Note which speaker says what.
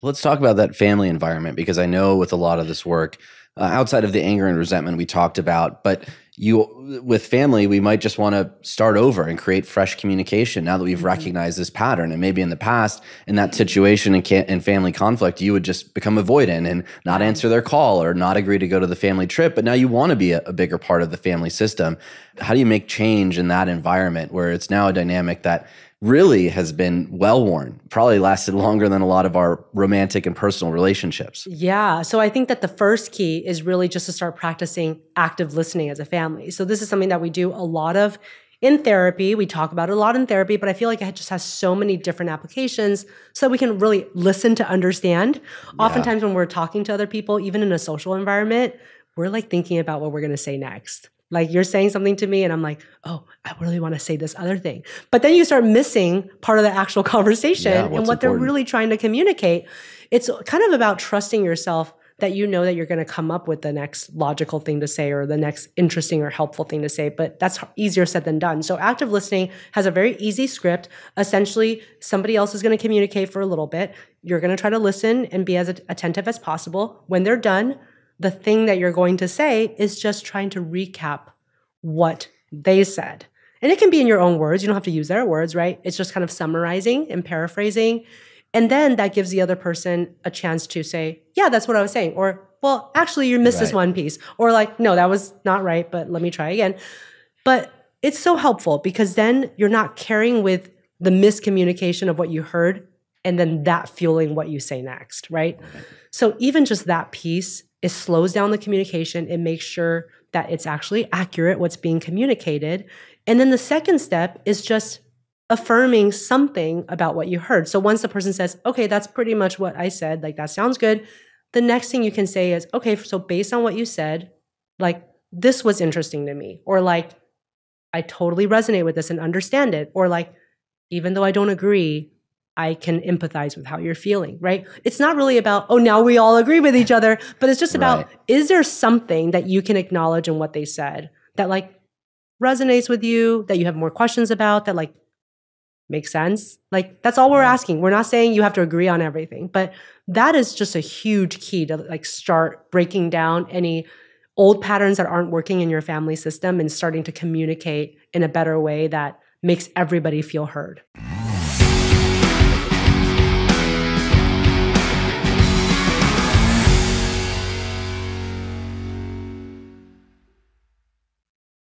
Speaker 1: Let's talk about that family environment because I know with a lot of this work, uh, outside of the anger and resentment we talked about, but you with family, we might just want to start over and create fresh communication now that we've mm-hmm. recognized this pattern. And maybe in the past, in that situation in, in family conflict, you would just become avoidant and not answer their call or not agree to go to the family trip. But now you want to be a, a bigger part of the family system. How do you make change in that environment where it's now a dynamic that really has been well worn, probably lasted longer than a lot of our romantic and personal relationships.
Speaker 2: Yeah. So I think that the first key is really just to start practicing active listening as a family. So this is something that we do a lot of in therapy. We talk about it a lot in therapy, but I feel like it just has so many different applications so that we can really listen to understand. Yeah. Oftentimes, when we're talking to other people, even in a social environment, we're like thinking about what we're going to say next. Like you're saying something to me, and I'm like, oh, I really want to say this other thing. But then you start missing part of the actual conversation yeah, and what important? they're really trying to communicate. It's kind of about trusting yourself that you know that you're going to come up with the next logical thing to say or the next interesting or helpful thing to say, but that's easier said than done. So active listening has a very easy script. Essentially, somebody else is going to communicate for a little bit. You're going to try to listen and be as attentive as possible. When they're done, the thing that you're going to say is just trying to recap what they said. And it can be in your own words. You don't have to use their words, right? It's just kind of summarizing and paraphrasing. And then that gives the other person a chance to say, yeah, that's what I was saying. Or, well, actually, you missed right. this one piece. Or, like, no, that was not right, but let me try again. But it's so helpful because then you're not carrying with the miscommunication of what you heard and then that fueling what you say next, right? So even just that piece it slows down the communication. It makes sure that it's actually accurate, what's being communicated. And then the second step is just affirming something about what you heard. So once the person says, okay, that's pretty much what I said, like that sounds good, the next thing you can say is, okay, so based on what you said, like this was interesting to me, or like I totally resonate with this and understand it, or like even though I don't agree, I can empathize with how you're feeling, right? It's not really about, oh, now we all agree with each other, but it's just about, right. is there something that you can acknowledge in what they said that like resonates with you, that you have more questions about, that like makes sense? Like that's all we're asking. We're not saying you have to agree on everything, but that is just a huge key to like start breaking down any old patterns that aren't working in your family system and starting to communicate in a better way that makes everybody feel heard.